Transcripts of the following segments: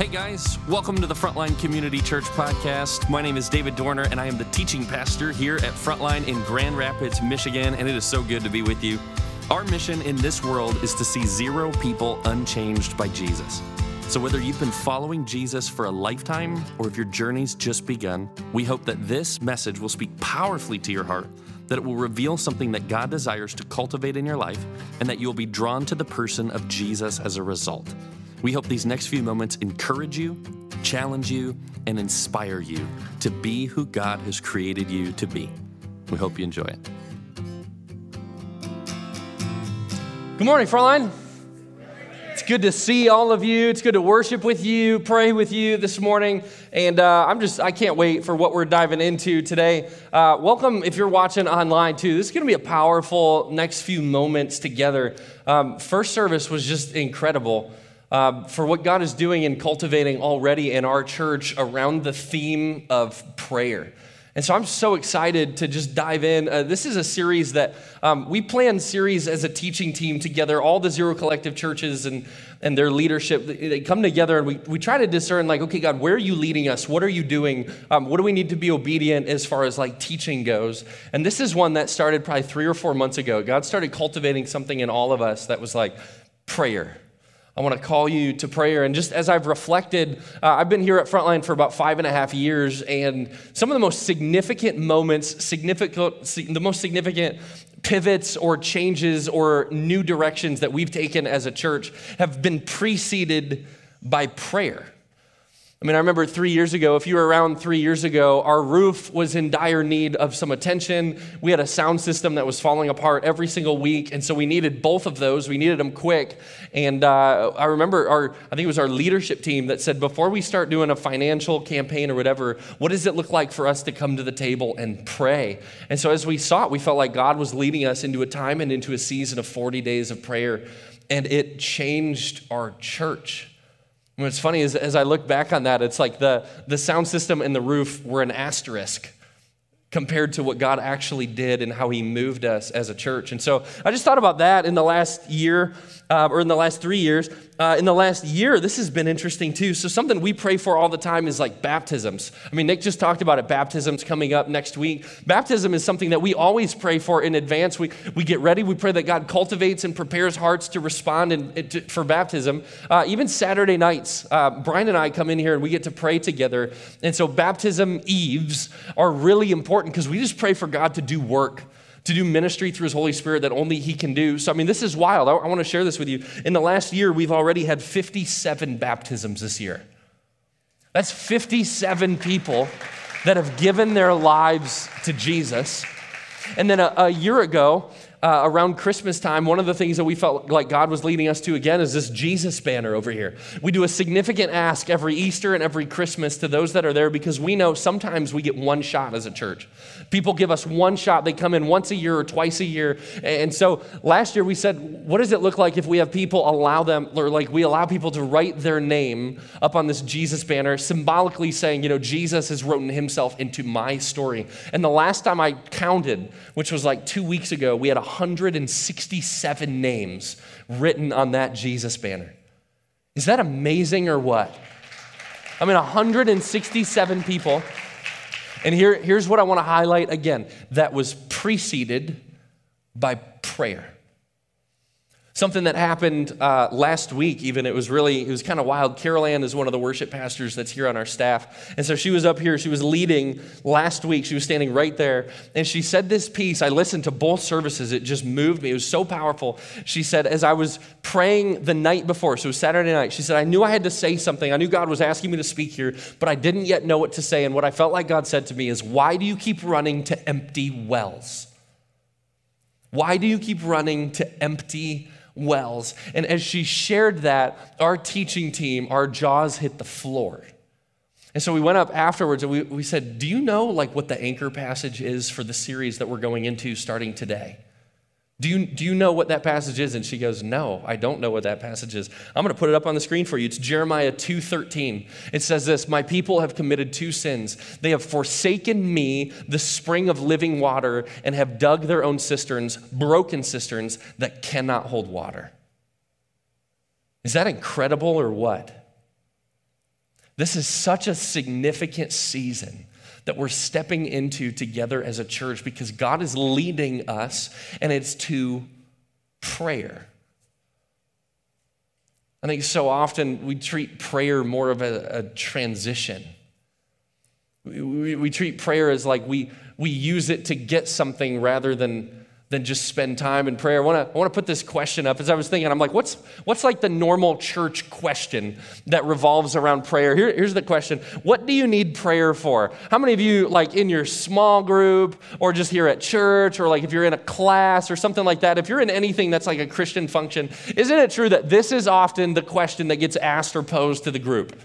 Hey guys, welcome to the Frontline Community Church podcast. My name is David Doerner, and I am the teaching pastor here at Frontline in Grand Rapids, Michigan, and it is so good to be with you. Our mission in this world is to see zero people unchanged by Jesus. So, whether you've been following Jesus for a lifetime or if your journey's just begun, we hope that this message will speak powerfully to your heart, that it will reveal something that God desires to cultivate in your life, and that you'll be drawn to the person of Jesus as a result. We hope these next few moments encourage you, challenge you, and inspire you to be who God has created you to be. We hope you enjoy it. Good morning, Frontline. It's good to see all of you. It's good to worship with you, pray with you this morning. And uh, I'm just, I can't wait for what we're diving into today. Uh, welcome if you're watching online too. This is going to be a powerful next few moments together. Um, first service was just incredible. Uh, for what God is doing and cultivating already in our church around the theme of prayer. And so I'm so excited to just dive in. Uh, this is a series that um, we plan series as a teaching team together, all the Zero Collective churches and, and their leadership. They come together and we, we try to discern, like, okay, God, where are you leading us? What are you doing? Um, what do we need to be obedient as far as like teaching goes? And this is one that started probably three or four months ago. God started cultivating something in all of us that was like prayer I want to call you to prayer. And just as I've reflected, uh, I've been here at Frontline for about five and a half years, and some of the most significant moments, significant, the most significant pivots or changes or new directions that we've taken as a church have been preceded by prayer. I mean, I remember three years ago, if you were around three years ago, our roof was in dire need of some attention. We had a sound system that was falling apart every single week, and so we needed both of those. We needed them quick. And uh, I remember our, I think it was our leadership team that said, before we start doing a financial campaign or whatever, what does it look like for us to come to the table and pray? And so as we saw it, we felt like God was leading us into a time and into a season of 40 days of prayer, and it changed our church. What's funny is as I look back on that, it's like the, the sound system and the roof were an asterisk compared to what God actually did and how He moved us as a church. And so I just thought about that in the last year uh, or in the last three years. Uh, in the last year, this has been interesting too. So, something we pray for all the time is like baptisms. I mean, Nick just talked about it. Baptisms coming up next week. Baptism is something that we always pray for in advance. We, we get ready, we pray that God cultivates and prepares hearts to respond in, to, for baptism. Uh, even Saturday nights, uh, Brian and I come in here and we get to pray together. And so, baptism eves are really important because we just pray for God to do work to do ministry through his Holy Spirit that only he can do. So, I mean, this is wild. I, I want to share this with you. In the last year, we've already had 57 baptisms this year. That's 57 people that have given their lives to Jesus. And then a, a year ago, uh, around Christmas time, one of the things that we felt like God was leading us to again is this Jesus banner over here. We do a significant ask every Easter and every Christmas to those that are there because we know sometimes we get one shot as a church. People give us one shot. They come in once a year or twice a year. And so last year we said, what does it look like if we have people allow them, or like we allow people to write their name up on this Jesus banner, symbolically saying, you know, Jesus has written himself into my story. And the last time I counted, which was like two weeks ago, we had 167 names written on that Jesus banner. Is that amazing or what? I mean, 167 people and here, here's what I want to highlight again that was preceded by prayer. Something that happened uh, last week, even, it was really, it was kind of wild. Carol Ann is one of the worship pastors that's here on our staff. And so she was up here, she was leading last week. She was standing right there. And she said this piece. I listened to both services, it just moved me. It was so powerful. She said, as I was praying the night before, so it was Saturday night, she said, I knew I had to say something. I knew God was asking me to speak here, but I didn't yet know what to say. And what I felt like God said to me is, Why do you keep running to empty wells? Why do you keep running to empty wells. And as she shared that, our teaching team, our jaws hit the floor. And so we went up afterwards and we, we said, Do you know like what the anchor passage is for the series that we're going into starting today? Do you, do you know what that passage is? And she goes, No, I don't know what that passage is. I'm going to put it up on the screen for you. It's Jeremiah 2:13. It says this, "My people have committed two sins. They have forsaken me, the spring of living water, and have dug their own cisterns, broken cisterns that cannot hold water." Is that incredible or what? This is such a significant season that we're stepping into together as a church because God is leading us, and it's to prayer. I think so often we treat prayer more of a, a transition. We, we, we, treat prayer as like we, we use it to get something rather than than just spend time in prayer. I want to put this question up as I was thinking. I'm like, what's what's like the normal church question that revolves around prayer? Here, here's the question: What do you need prayer for? How many of you like in your small group or just here at church or like if you're in a class or something like that? If you're in anything that's like a Christian function, isn't it true that this is often the question that gets asked or posed to the group?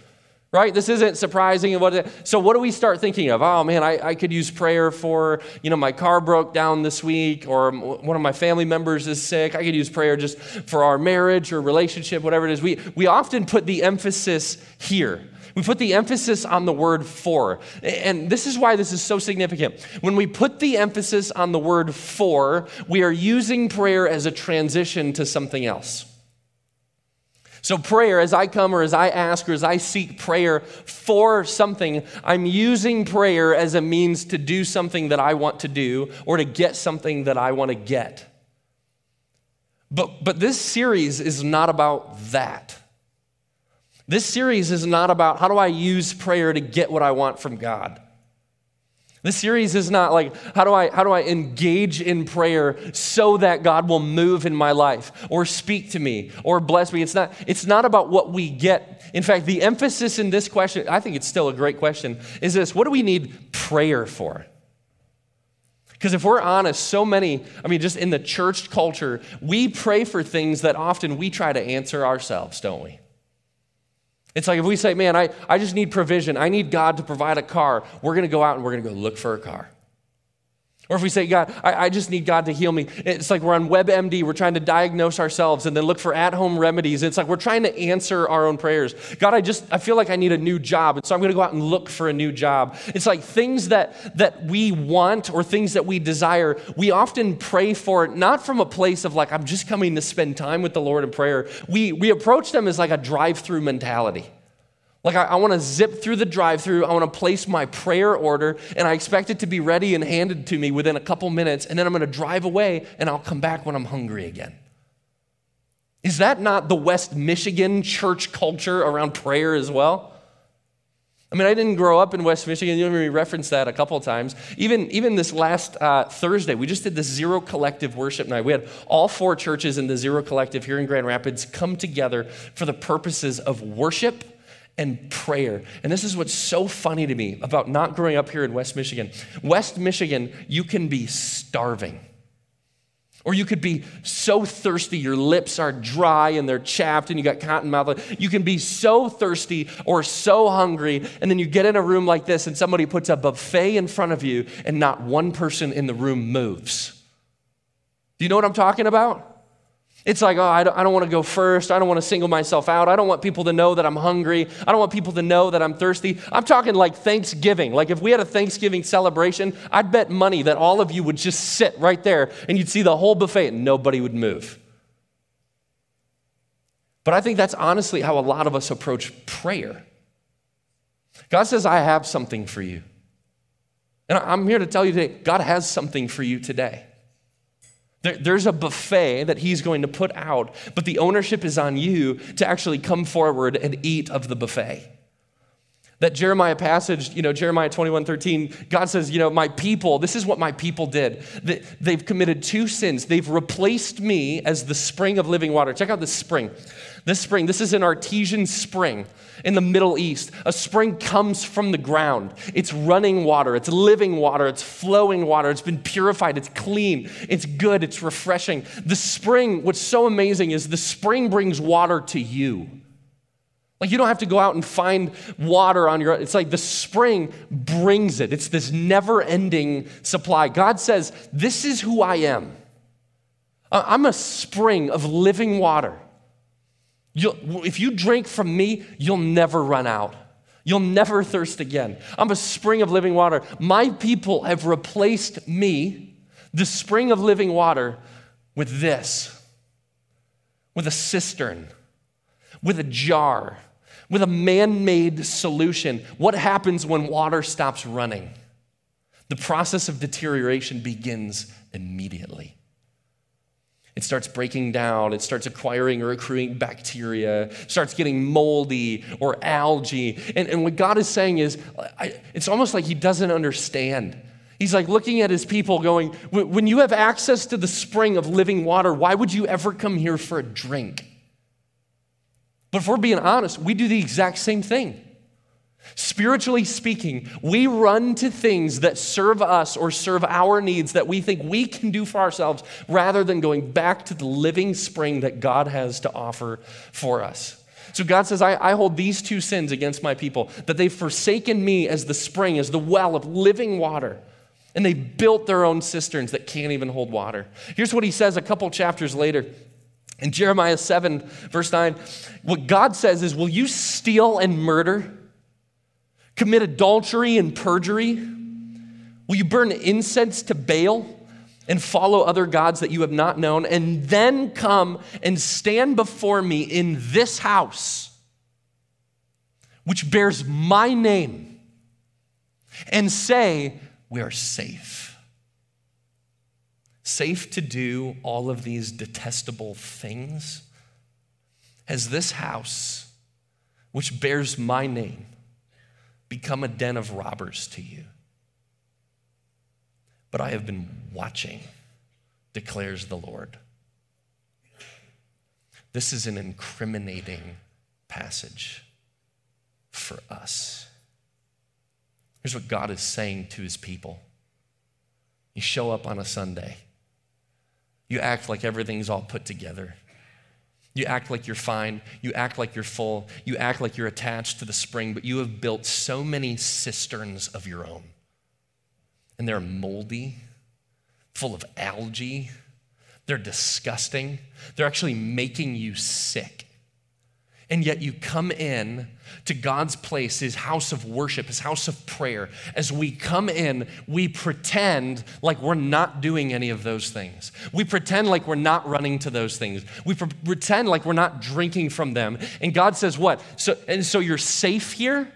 Right? This isn't surprising. So what do we start thinking of? Oh man, I, I could use prayer for, you know, my car broke down this week or one of my family members is sick. I could use prayer just for our marriage or relationship, whatever it is. We, we often put the emphasis here. We put the emphasis on the word for. And this is why this is so significant. When we put the emphasis on the word for, we are using prayer as a transition to something else. So, prayer, as I come or as I ask or as I seek prayer for something, I'm using prayer as a means to do something that I want to do or to get something that I want to get. But, but this series is not about that. This series is not about how do I use prayer to get what I want from God. This series is not like how do I how do I engage in prayer so that God will move in my life or speak to me or bless me. It's not it's not about what we get. In fact, the emphasis in this question, I think it's still a great question, is this, what do we need prayer for? Because if we're honest, so many, I mean, just in the church culture, we pray for things that often we try to answer ourselves, don't we? It's like if we say, man, I, I just need provision, I need God to provide a car, we're going to go out and we're going to go look for a car. Or if we say, God, I, I, just need God to heal me, it's like we're on WebMD, we're trying to diagnose ourselves and then look for at home remedies. It's like we're trying to answer our own prayers. God, I just, I feel like I need a new job, and so I'm going to go out and look for a new job. It's like things that, that we want or things that we desire, we often pray for, it not from a place of like, I'm just coming to spend time with the Lord in prayer. We, we approach them as like a drive through mentality. Like, I, I want to zip through the drive through, I want to place my prayer order, and I expect it to be ready and handed to me within a couple minutes, and then I'm going to drive away and I'll come back when I'm hungry again. Is that not the West Michigan church culture around prayer as well? I mean, I didn't grow up in West Michigan. You hear me reference that a couple times. Even, even this last uh, Thursday, we just did the Zero Collective worship night. We had all four churches in the Zero Collective here in Grand Rapids come together for the purposes of worship and prayer. And this is what's so funny to me about not growing up here in West Michigan. West Michigan, you can be starving. Or you could be so thirsty, your lips are dry and they're chapped and you got cotton mouth. You can be so thirsty or so hungry, and then you get in a room like this and somebody puts a buffet in front of you and not one person in the room moves. Do you know what I'm talking about? It's like, oh, I don't, I don't want to go first. I don't want to single myself out. I don't want people to know that I'm hungry. I don't want people to know that I'm thirsty. I'm talking like Thanksgiving. Like if we had a Thanksgiving celebration, I'd bet money that all of you would just sit right there and you'd see the whole buffet and nobody would move. But I think that's honestly how a lot of us approach prayer. God says, I have something for you. And I'm here to tell you today, God has something for you today. There's a buffet that he's going to put out, but the ownership is on you to actually come forward and eat of the buffet. That Jeremiah passage, you know, Jeremiah 21 13, God says, you know, my people, this is what my people did. They've committed two sins. They've replaced me as the spring of living water. Check out this spring. This spring, this is an artesian spring in the Middle East. A spring comes from the ground. It's running water, it's living water, it's flowing water, it's been purified, it's clean, it's good, it's refreshing. The spring, what's so amazing is the spring brings water to you. Like you don't have to go out and find water on your own. It's like the spring brings it. It's this never-ending supply. God says, "This is who I am. I'm a spring of living water. You'll, if you drink from me, you'll never run out. You'll never thirst again. I'm a spring of living water. My people have replaced me, the spring of living water, with this with a cistern, with a jar. With a man made solution. What happens when water stops running? The process of deterioration begins immediately. It starts breaking down, it starts acquiring or accruing bacteria, starts getting moldy or algae. And, and what God is saying is, I, it's almost like He doesn't understand. He's like looking at His people, going, When you have access to the spring of living water, why would you ever come here for a drink? But if we're being honest, we do the exact same thing. Spiritually speaking, we run to things that serve us or serve our needs that we think we can do for ourselves rather than going back to the living spring that God has to offer for us. So God says, I, I, hold these two sins against my people, that they've forsaken me as the spring, as the well of living water. And they built their own cisterns that can't even hold water. Here's what he says a couple chapters later. In Jeremiah 7, verse 9, what God says is, Will you steal and murder? commit adultery and perjury? Will you burn incense to Baal and follow other gods that you have not known, and then come and stand before me in this house, which bears my name, and say, We are safe? Safe to do all of these detestable things? Has this house, which bears my name, become a den of robbers to you. But I have been watching, declares the Lord. This is an incriminating passage for us. Here's what God is saying to his people You show up on a Sunday, you act like everything's all put together. You act like you're fine. You act like you're full. You act like you're attached to the spring, but you have built so many cisterns of your own. And they're moldy, full of algae. They're disgusting. They're actually making you sick. And yet you come in to God's place, his house of worship, his house of prayer. As we come in, we pretend like we're not doing any of those things. We pretend like we're not running to those things. We pre- pretend like we're not drinking from them. And God says, What? So, and so you're safe here?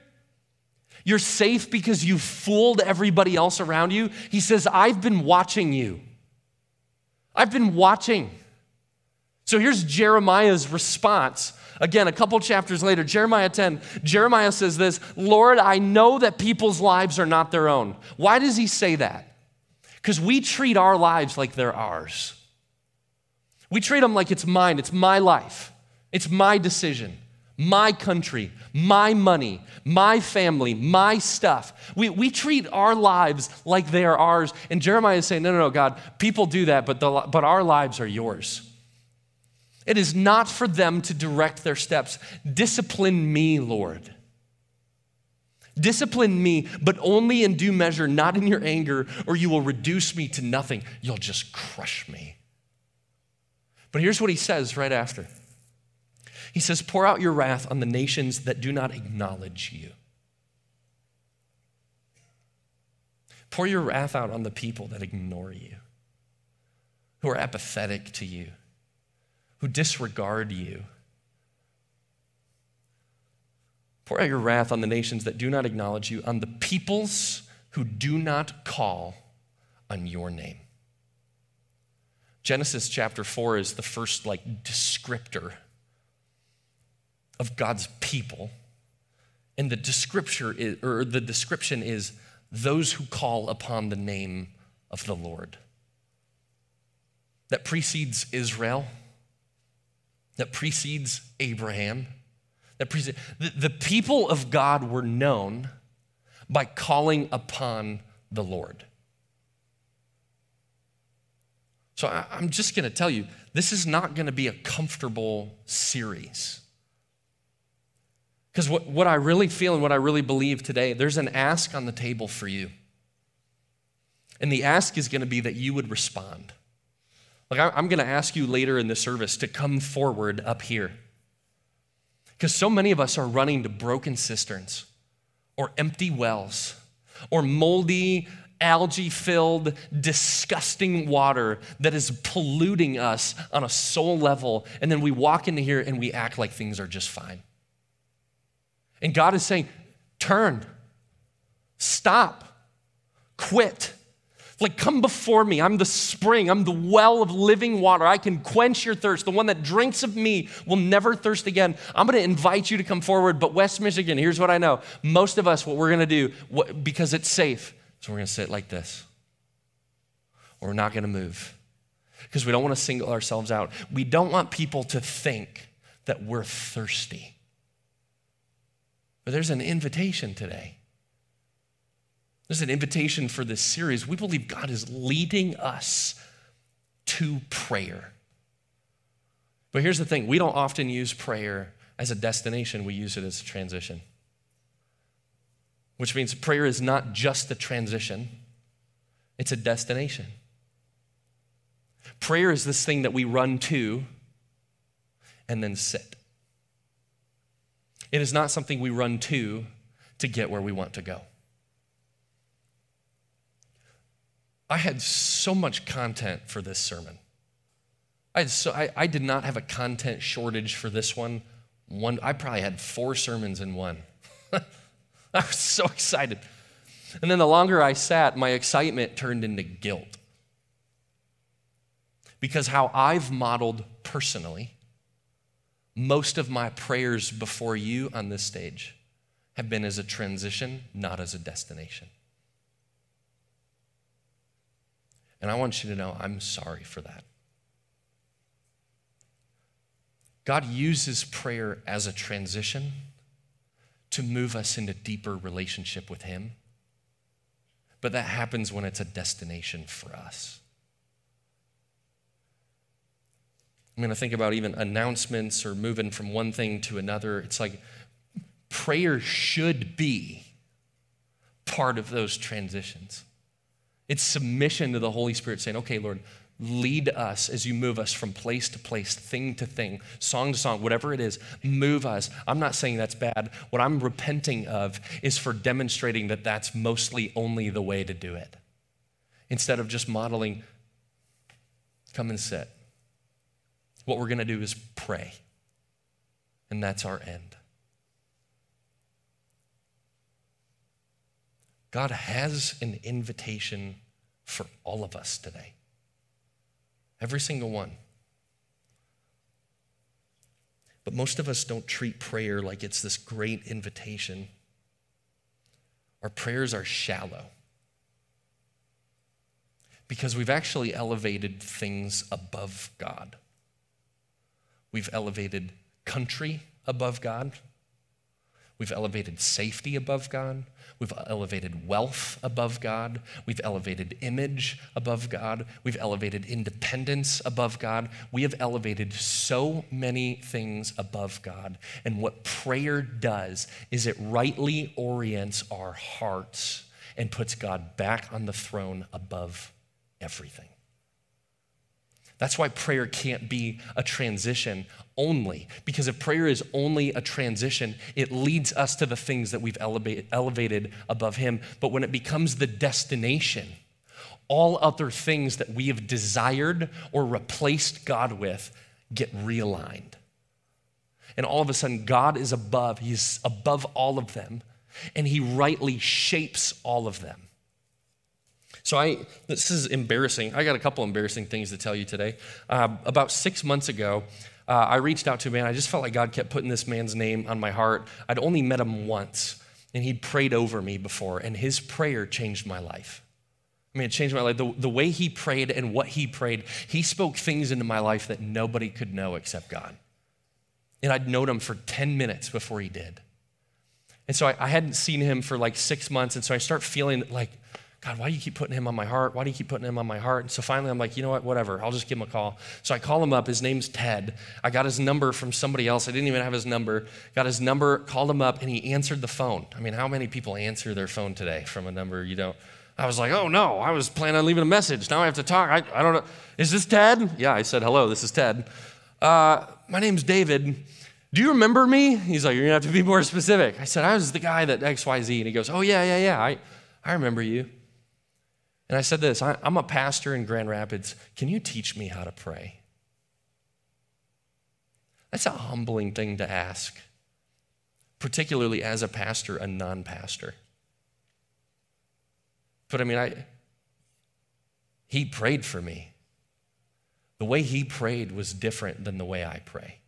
You're safe because you fooled everybody else around you? He says, I've been watching you. I've been watching. So here's Jeremiah's response Again, a couple chapters later, Jeremiah 10, Jeremiah says this Lord, I know that people's lives are not their own. Why does he say that? Because we treat our lives like they're ours. We treat them like it's mine, it's my life, it's my decision, my country, my money, my family, my stuff. We, we treat our lives like they are ours. And Jeremiah is saying, no, no, no, God, people do that, but, the, but our lives are yours. It is not for them to direct their steps. Discipline me, Lord. Discipline me, but only in due measure, not in your anger, or you will reduce me to nothing. You'll just crush me. But here's what he says right after He says, Pour out your wrath on the nations that do not acknowledge you. Pour your wrath out on the people that ignore you, who are apathetic to you who disregard you. Pour out your wrath on the nations that do not acknowledge you, on the peoples who do not call on your name. Genesis chapter 4 is the first like descriptor of God's people. And the description is, or the description is those who call upon the name of the Lord. That precedes Israel that precedes Abraham. That precedes, the, the people of God were known by calling upon the Lord. So I, I'm just going to tell you, this is not going to be a comfortable series. Because what, what I really feel and what I really believe today, there's an ask on the table for you. And the ask is going to be that you would respond. Like, I'm going to ask you later in the service to come forward up here. Because so many of us are running to broken cisterns or empty wells or moldy, algae filled, disgusting water that is polluting us on a soul level. And then we walk into here and we act like things are just fine. And God is saying, turn, stop, quit. Like, come before me. I'm the spring. I'm the well of living water. I can quench your thirst. The one that drinks of me will never thirst again. I'm going to invite you to come forward. But, West Michigan, here's what I know. Most of us, what we're going to do, what, because it's safe, so we're going to sit like this. We're not going to move because we don't want to single ourselves out. We don't want people to think that we're thirsty. But there's an invitation today. There's an invitation for this series. We believe God is leading us to prayer. But here's the thing we don't often use prayer as a destination, we use it as a transition. Which means prayer is not just a transition, it's a destination. Prayer is this thing that we run to and then sit. It is not something we run to to get where we want to go. I had so much content for this sermon. I, so, I, I, did not have a content shortage for this one. One, I probably had four sermons in one. I was so excited. And then the longer I sat, my excitement turned into guilt. Because how I've modeled personally most of my prayers before you on this stage have been as a transition, not as a destination. And I want you to know I'm sorry for that. God uses prayer as a transition to move us into deeper relationship with Him. But that happens when it's a destination for us. I'm going to think about even announcements or moving from one thing to another. It's like prayer should be part of those transitions. It's submission to the Holy Spirit saying, okay, Lord, lead us as you move us from place to place, thing to thing, song to song, whatever it is, move us. I'm not saying that's bad. What I'm repenting of is for demonstrating that that's mostly only the way to do it. Instead of just modeling, come and sit what we're going to do is pray. And that's our end. God has an invitation for all of us today. Every single one. But most of us don't treat prayer like it's this great invitation. Our prayers are shallow because we've actually elevated things above God. We've elevated country above God. We've elevated safety above God. We've elevated wealth above God. We've elevated image above God. We've elevated independence above God. We have elevated so many things above God. And what prayer does is it rightly orients our hearts and puts God back on the throne above everything. That's why prayer can't be a transition only, because if prayer is only a transition, it leads us to the things that we've elevated above Him. But when it becomes the destination, all other things that we have desired or replaced God with get realigned. And all of a sudden, God is above, He's above all of them, and He rightly shapes all of them. So I, this is embarrassing. I got a couple embarrassing things to tell you today. Uh, about six months ago, uh, I reached out to a man. I just felt like God kept putting this man's name on my heart. I'd only met him once, and he'd prayed over me before, and his prayer changed my life. I mean, it changed my life. The, the way he prayed and what he prayed, he spoke things into my life that nobody could know except God. And I'd known him for 10 minutes before he did. And so I, I hadn't seen him for like six months. And so I start feeling like, God, why do you keep putting him on my heart? Why do you keep putting him on my heart? And so finally, I'm like, you know what? Whatever. I'll just give him a call. So I call him up. His name's Ted. I got his number from somebody else. I didn't even have his number. Got his number, called him up, and he answered the phone. I mean, how many people answer their phone today from a number you don't? I was like, oh no, I was planning on leaving a message. Now I have to talk. I, I don't know. Is this Ted? Yeah, I said, hello, this is Ted. Uh, my name's David. Do you remember me? He's like, you're going to have to be more specific. I said, I was the guy that XYZ. And he goes, oh, yeah, yeah, yeah. I, I remember you. And I said this I'm a pastor in Grand Rapids. Can you teach me how to pray? That's a humbling thing to ask, particularly as a pastor, a non pastor. But I mean, I, he prayed for me. The way he prayed was different than the way I pray.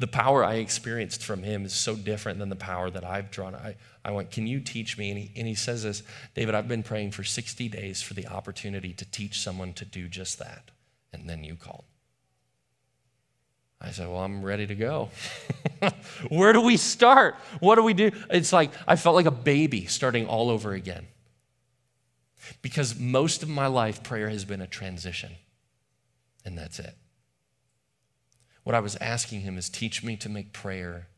The power I experienced from him is so different than the power that I've drawn. I, I went, Can you teach me? And he, and he says this David, I've been praying for 60 days for the opportunity to teach someone to do just that. And then you called. I said, Well, I'm ready to go. Where do we start? What do we do? It's like I felt like a baby starting all over again. Because most of my life, prayer has been a transition, and that's it. What I was asking him is teach me to make prayer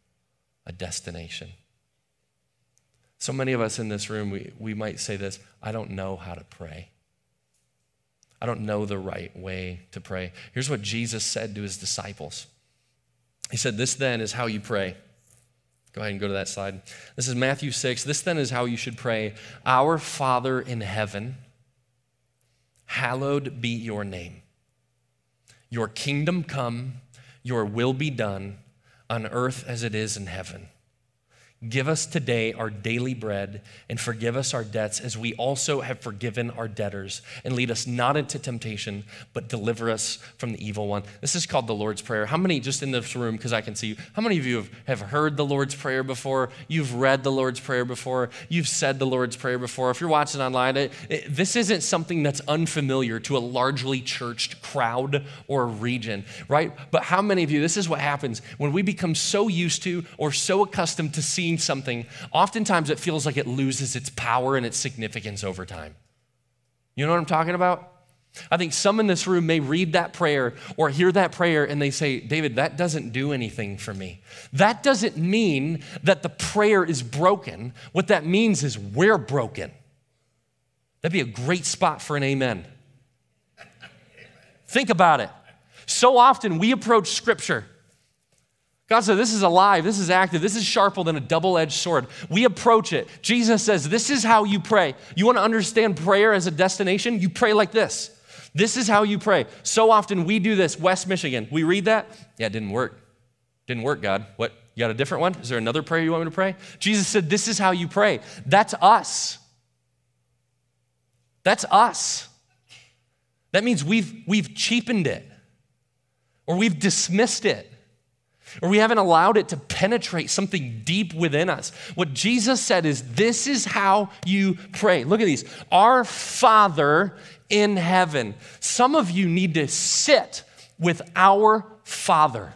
a destination. So many of us in this room, we, we might say this I don't know how to pray. I don't know the right way to pray. Here's what Jesus said to his disciples He said, This then is how you pray. Go ahead and go to that slide. This is Matthew 6. This then is how you should pray Our Father in heaven, hallowed be your name. Your kingdom come your will be done on earth as it is in heaven. Give us today our daily bread and forgive us our debts as we also have forgiven our debtors. And lead us not into temptation, but deliver us from the evil one. This is called the Lord's Prayer. How many, just in this room, because I can see you, how many of you have, have heard the Lord's Prayer before? You've read the Lord's Prayer before? You've said the Lord's Prayer before? If you're watching online, it, it, this isn't something that's unfamiliar to a largely churched crowd or region, right? But how many of you, this is what happens when we become so used to or so accustomed to seeing something, oftentimes it feels like it loses its power and its significance over time. You know what I'm talking about? I think some in this room may read that prayer or hear that prayer and they say, David, that doesn't do anything for me. That doesn't mean that the prayer is broken. What that means is we're broken. That'd be a great spot for an amen. Think about it. So often we approach Scripture God said, This is alive, this is active, this is sharper than a double edged sword. We approach it. Jesus says, This is how you pray. You want to understand prayer as a destination? You pray like this. This is how you pray. So often we do this, West Michigan. We read that. Yeah, it didn't work. Didn't work, God. What? You got a different one? Is there another prayer you want me to pray? Jesus said, This is how you pray. That's us. That's us. That means we've, we've cheapened it or we've dismissed it or we haven't allowed it to penetrate something deep within us. What Jesus said is, This is how you pray. Look at these. Our Father in heaven. Some of you need to sit with our Father.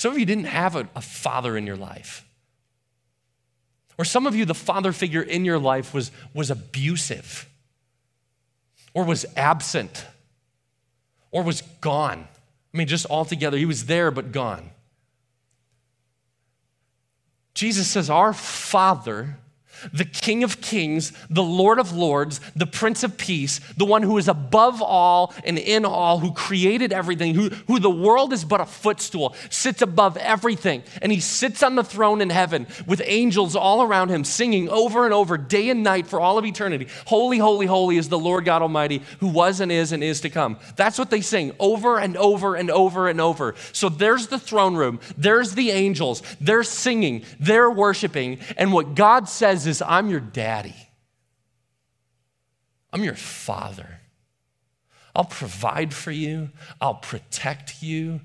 Some of you didn't have a, a father in your life. Or some of you, the father figure in your life was, was abusive, or was absent, or was gone. I mean, just altogether, he was there but gone. Jesus says, Our Father the King of Kings, the Lord of Lords, the Prince of Peace, the one who is above all and in all, who created everything, who, who the world is but a footstool, sits above everything. And he sits on the throne in heaven with angels all around him, singing over and over, day and night for all of eternity Holy, holy, holy is the Lord God Almighty, who was and is and is to come. That's what they sing over and over and over and over. So there's the throne room, there's the angels, they're singing, they're worshiping, and what God says is, I'm your daddy. I'm your father. I'll provide for you, I'll protect you.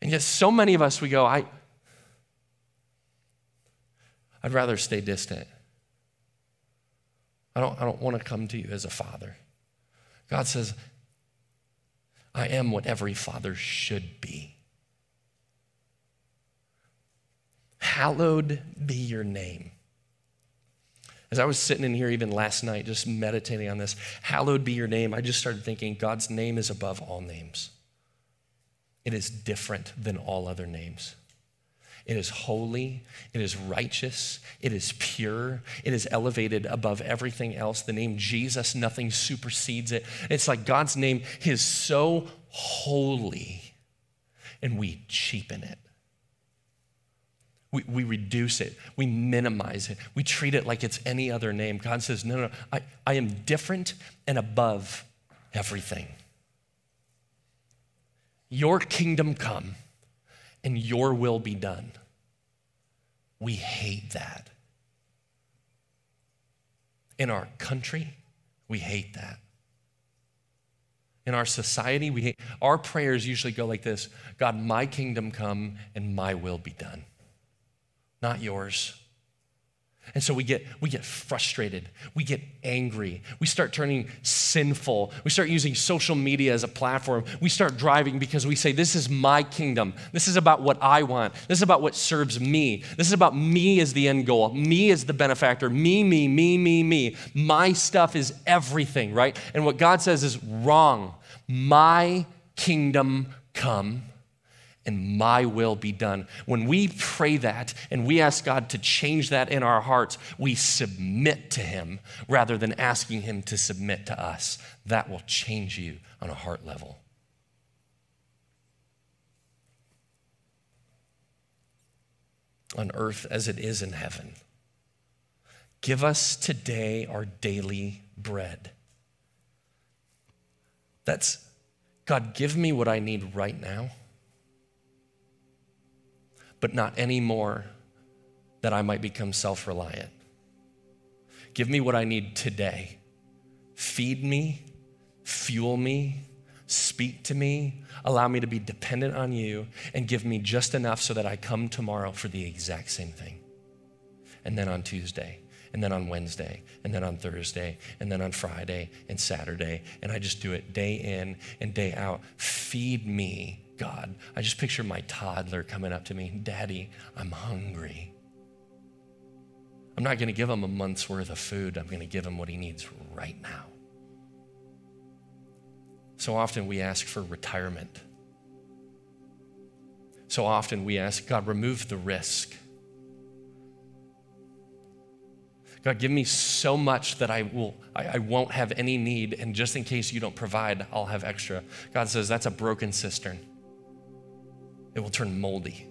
And yet, so many of us, we go, I, I'd rather stay distant. I don't, I don't want to come to you as a father. God says, I am what every father should be. Hallowed be your name. As I was sitting in here even last night, just meditating on this, hallowed be your name, I just started thinking God's name is above all names. It is different than all other names. It is holy, it is righteous, it is pure, it is elevated above everything else. The name Jesus, nothing supersedes it. It's like God's name is so holy, and we cheapen it. We, we reduce it, we minimize it, we treat it like it's any other name. God says, No, no, I, I am different and above everything. Your kingdom come and your will be done. We hate that. In our country, we hate that. In our society, we hate, our prayers usually go like this God, my kingdom come and my will be done, not yours. And so we get, we get frustrated. We get angry. We start turning sinful. We start using social media as a platform. We start driving because we say, This is my kingdom. This is about what I want. This is about what serves me. This is about me as the end goal, me as the benefactor, me, me, me, me, me. My stuff is everything, right? And what God says is wrong. My kingdom come and my will be done. When we pray that and we ask God to change that in our hearts, we submit to Him rather than asking Him to submit to us. That will change you on a heart level. On earth as it is in heaven. Give us today our daily bread. That's God, give me what I need right now but not any more that I might become self reliant. Give me what I need today. Feed me, fuel me, speak to me, allow me to be dependent on you, and give me just enough so that I come tomorrow for the exact same thing. And then on Tuesday, and then on Wednesday, and then on Thursday, and then on Friday and Saturday. And I just do it day in and day out. Feed me God. I just picture my toddler coming up to me, Daddy, I'm hungry. I'm not going to give him a month's worth of food. I'm going to give him what he needs right now. So often we ask for retirement. So often we ask, God, remove the risk. God, give me so much that I, will, I, I won't have any need, and just in case you don't provide, I'll have extra. God says that's a broken cistern it will turn moldy.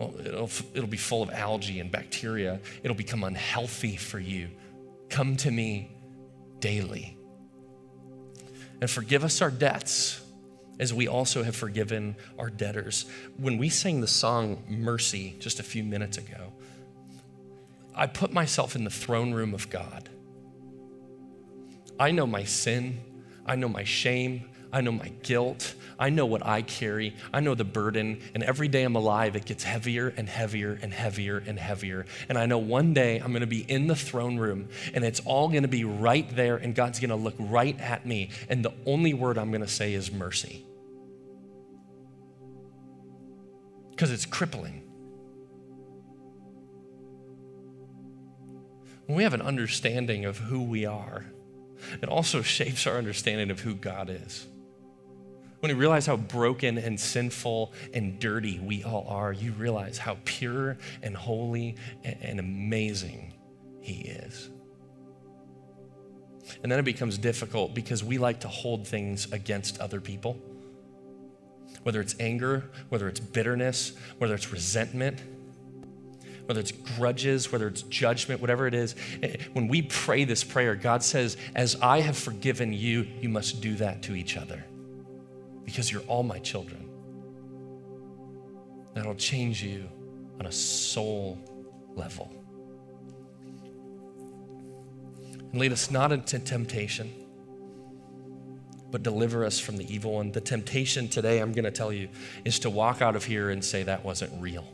It'll, it'll be full of algae and bacteria. It'll become unhealthy for you. Come to me daily. And forgive us our debts as we also have forgiven our debtors. When we sang the song Mercy just a few minutes ago, I put myself in the throne room of God. I know my sin, I know my shame, I know my guilt. I know what I carry. I know the burden. And every day I'm alive, it gets heavier and heavier and heavier and heavier. And I know one day I'm going to be in the throne room and it's all going to be right there and God's going to look right at me. And the only word I'm going to say is mercy. Because it's crippling. When we have an understanding of who we are, it also shapes our understanding of who God is. When you realize how broken and sinful and dirty we all are, you realize how pure and holy and amazing He is. And then it becomes difficult because we like to hold things against other people. Whether it's anger, whether it's bitterness, whether it's resentment, whether it's grudges, whether it's judgment, whatever it is, eh, when we pray this prayer, God says, As I have forgiven you, you must do that to each other because you're all my children. That'll change you on a soul level. And lead us not into temptation, but deliver us from the evil one. The temptation today, I'm going to tell you, is to walk out of here and say that wasn't real.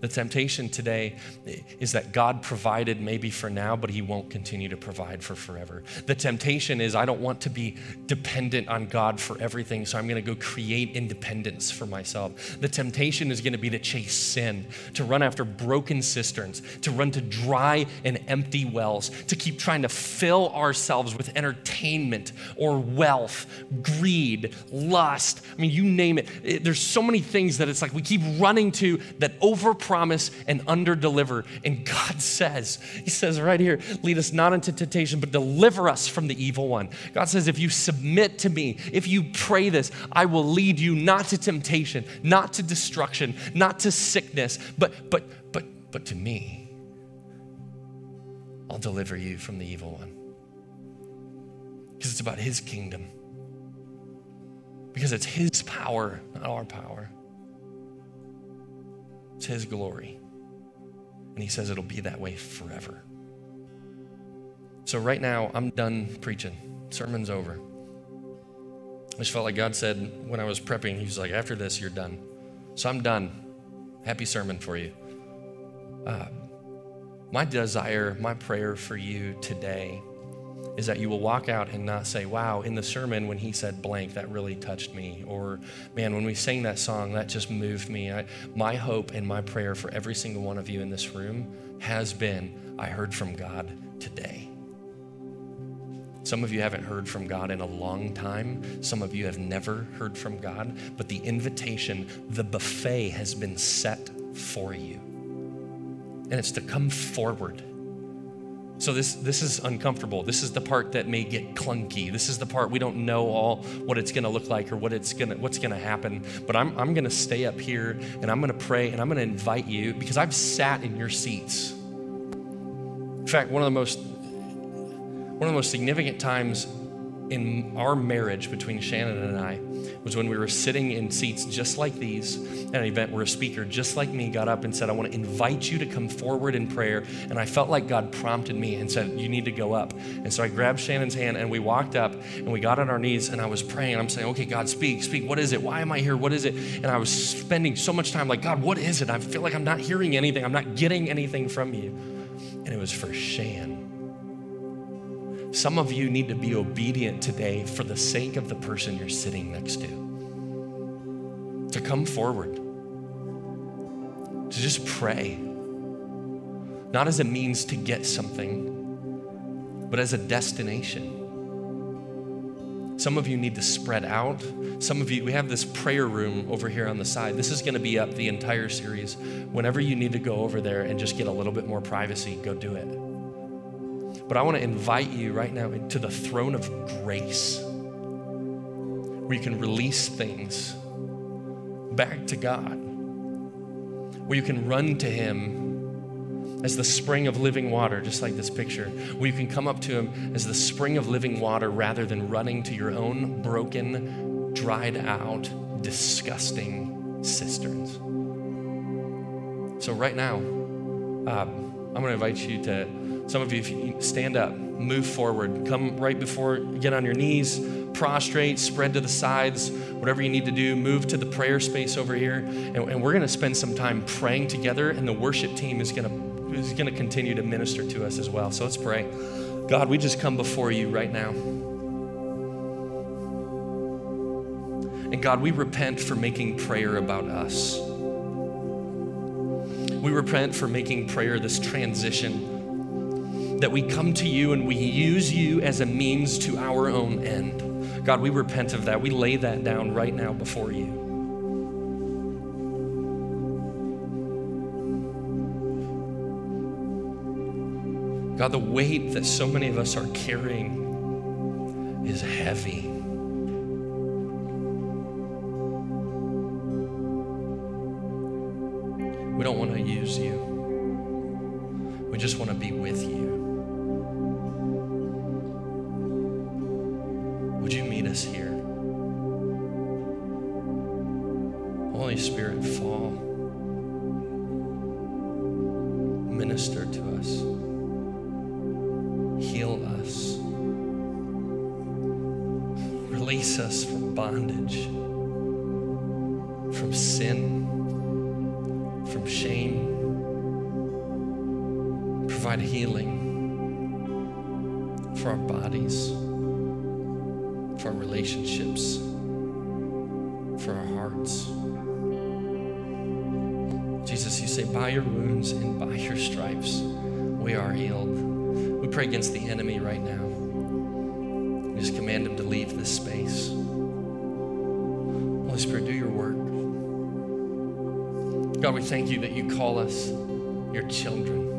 The temptation today is that God provided maybe for now, but He won't continue to provide for forever. The temptation is I don't want to be dependent on God for everything, so I'm going to go create independence for myself. The temptation is going to be to chase sin, to run after broken cisterns, to run to dry and empty wells, to keep trying to fill ourselves with entertainment or wealth, greed, lust. I mean, you name it. There's so many things that it's like we keep running to that over promise and under deliver. And God says, He says right here, lead us not into temptation, but deliver us from the evil one. God says, if you submit to me, if you pray this, I will lead you not to temptation, not to destruction, not to sickness, but but but but to me. I'll deliver you from the evil one. Because it's about his kingdom. Because it's His power, not our power. His glory. And He says it'll be that way forever. So, right now, I'm done preaching. Sermon's over. I just felt like God said when I was prepping, He was like, after this, you're done. So, I'm done. Happy sermon for you. Uh, my desire, my prayer for you today is that you will walk out and not say, wow, in the sermon when he said blank, that really touched me. Or, man, when we sang that song, that just moved me. I, my hope and my prayer for every single one of you in this room has been, I heard from God today. Some of you haven't heard from God in a long time. Some of you have never heard from God. But the invitation, the buffet has been set for you. And it's to come forward so this this is uncomfortable. This is the part that may get clunky. This is the part we don't know all what it's going to look like or what it's going to what's going to happen. But I'm I'm going to stay up here and I'm going to pray and I'm going to invite you because I've sat in your seats. In fact, one of the most one of the most significant times in our marriage between Shannon and I was when we were sitting in seats just like these at an event where a speaker just like me got up and said, I want to invite you to come forward in prayer. And I felt like God prompted me and said, You need to go up. And so I grabbed Shannon's hand and we walked up and we got on our knees and I was praying. I'm saying, Okay, God, speak, speak. What is it? Why am I here? What is it? And I was spending so much time like, God, what is it? I feel like I'm not hearing anything. I'm not getting anything from you. And it was for Shan. Some of you need to be obedient today for the sake of the person you're sitting next to. To come forward, to just pray, not as a means to get something, but as a destination. Some of you need to spread out. Some of you, we have this prayer room over here on the side. This is going to be up the entire series. Whenever you need to go over there and just get a little bit more privacy, go do it. But I want to invite you right now to the throne of grace. Where you can release things back to God, where you can run to Him as the spring of living water, just like this picture, where you can come up to Him as the spring of living water rather than running to your own broken, dried out, disgusting cisterns. So, right now, um, I'm going to invite you to some of you, if you stand up, move forward, come right before, get on your knees, prostrate, spread to the sides, whatever you need to do, move to the prayer space over here. And, and we're going to spend some time praying together, and the worship team is going to is going to continue to minister to us as well. So let's pray. God, we just come before you right now. And God, we repent for making prayer about us. We repent for making prayer this transition that we come to you and we use you as a means to our own end. God, we repent of that. We lay that down right now before you. God, the weight that so many of us are carrying is heavy. We don't want to use you. We just want to be with you. Us from bondage, from sin, from shame. Provide healing for our bodies for our relationships, for our hearts. Jesus, you say, by your wounds and by your stripes, we are healed. We pray against the enemy right now. We just command him to leave this space. Holy Spirit, do your work. God, we thank you that you call us your children.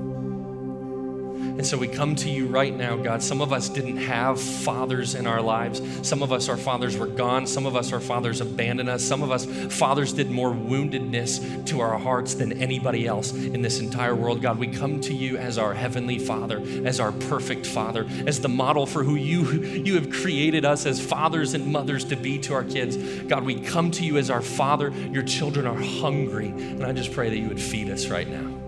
And so we come to you right now, God. Some of us didn't have fathers in our lives. Some of us, our fathers were gone. Some of us, our fathers abandoned us. Some of us, fathers did more woundedness to our hearts than anybody else in this entire world. God, we come to you as our heavenly Father, as our perfect Father, as the model for who you, you have created us as fathers and mothers to be to our kids. God, we come to you as our Father. Your children are hungry. And I just pray that you would feed us right now.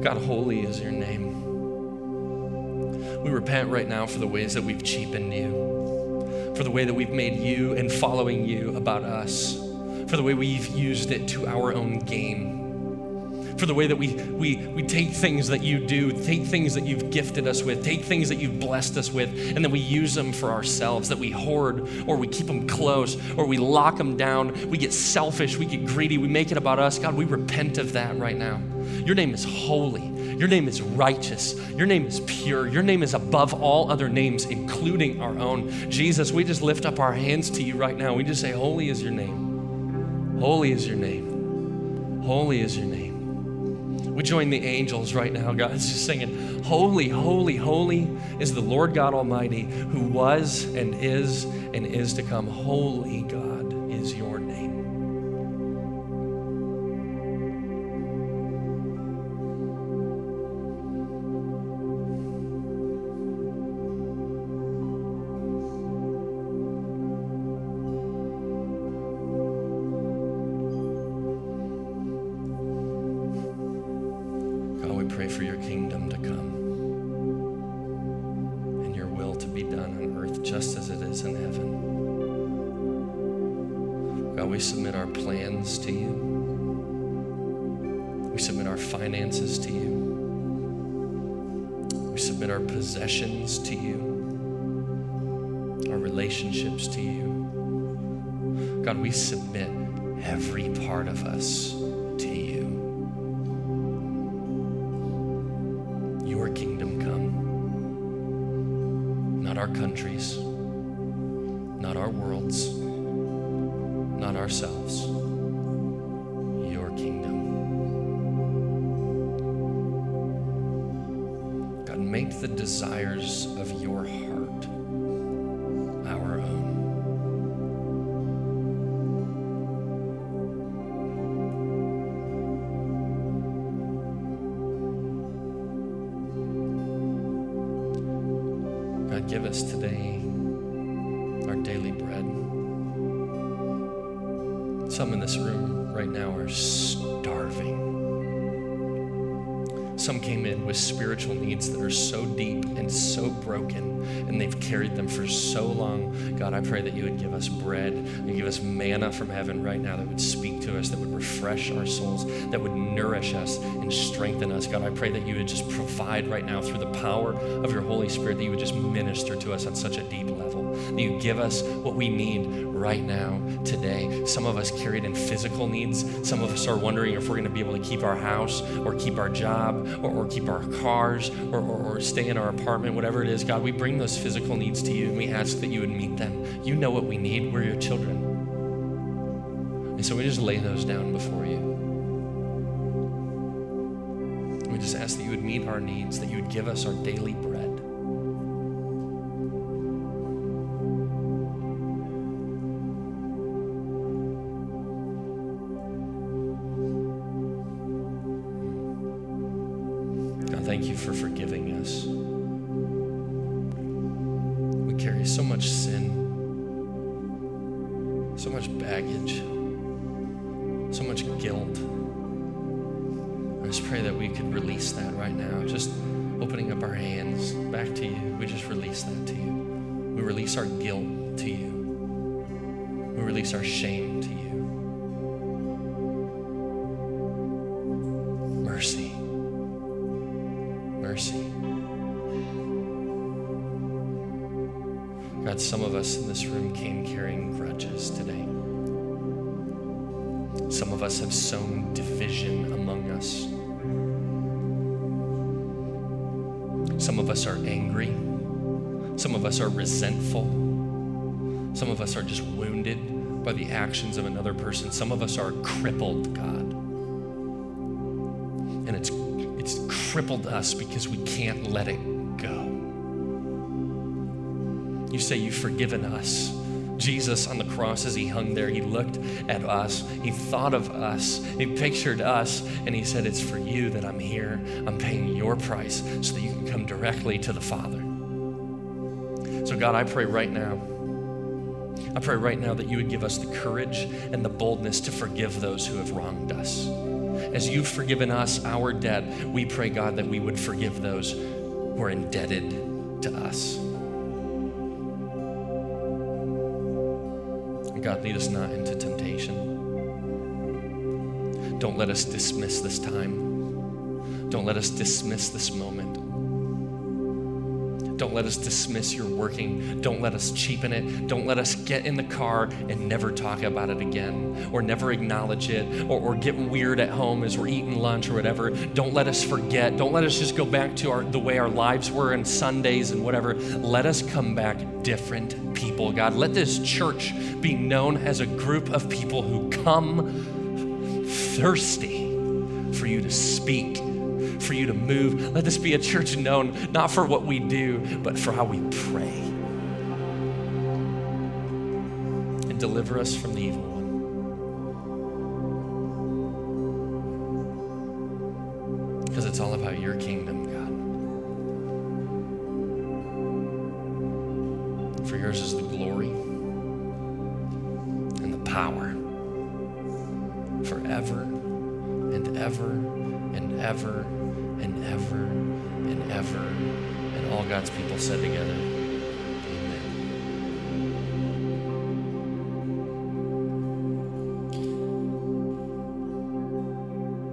God, holy is your name. We repent right now for the ways that we've cheapened you, for the way that we've made you and following you about us, for the way we've used it to our own gain for the way that we, we, we take things that you do, take things that you've gifted us with, take things that you've blessed us with, and then we use them for ourselves, that we hoard or we keep them close or we lock them down. We get selfish, we get greedy, we make it about us. God, we repent of that right now. Your name is holy. Your name is righteous. Your name is pure. Your name is above all other names, including our own. Jesus, we just lift up our hands to you right now. We just say, Holy is your name. Holy is your name. Holy is your name. We join the angels right now. It's just singing, Holy, holy, holy is the Lord God Almighty who was and is and is to come. Holy God pray for your kingdom to come and your will to be done on earth just as it is in heaven. God, we submit our plans to you. We submit our finances to you. We submit our possessions to you, our relationships to you. God, we submit every part of us countries, not our worlds, not ourselves. Your kingdom. God, make the desires of your heart us today our daily bread. Some in this room right now are starving. Some came in with spiritual needs that are so deep and so broken, and they've carried them for so long. God, I pray that you would give us bread and give us manna from heaven right now that would speak to us, that would refresh our souls, that would nourish us and strengthen us. God, I pray that you would just provide right now through the power of your Holy Spirit, that you would just minister to us on such a deep level, that you give us what we need right now, today. Some of us carried in physical needs. Some of us are wondering if we're going to be able to keep our house or keep our job or, or keep our cars or, or, or stay in our apartment, whatever it is. God, we bring those physical needs to you and we ask that you would meet them. You know what we need. We're your children. And so we just lay those down before you. We just ask that you would meet our needs, that you would give us our daily bread. To you. We release our shame to you. Mercy. Mercy. God, some of us in this room came carrying grudges today. Some of us have sown division among us. Some of us are angry. Some of us are resentful. Some of us are just wounded by the actions of another person. Some of us are crippled, God. And it's, it's crippled us because we can't let it go. You say you've forgiven us. Jesus on the cross, as he hung there, he looked at us, he thought of us, he pictured us, and he said, It's for you that I'm here. I'm paying your price so that you can come directly to the Father. So, God, I pray right now. I pray right now that you would give us the courage and the boldness to forgive those who have wronged us. As you've forgiven us our debt, we pray, God, that we would forgive those who are indebted to us. God, lead us not into temptation. Don't let us dismiss this time. Don't let us dismiss this moment. Don't let us dismiss your working. Don't let us cheapen it. Don't let us get in the car and never talk about it again or never acknowledge it or, or get weird at home as we're eating lunch or whatever. Don't let us forget. Don't let us just go back to our, the way our lives were on Sundays and whatever. Let us come back different people, God. Let this church be known as a group of people who come thirsty for you to speak for you to move. Let this be a church known not for what we do, but for how we pray. And deliver us from the evil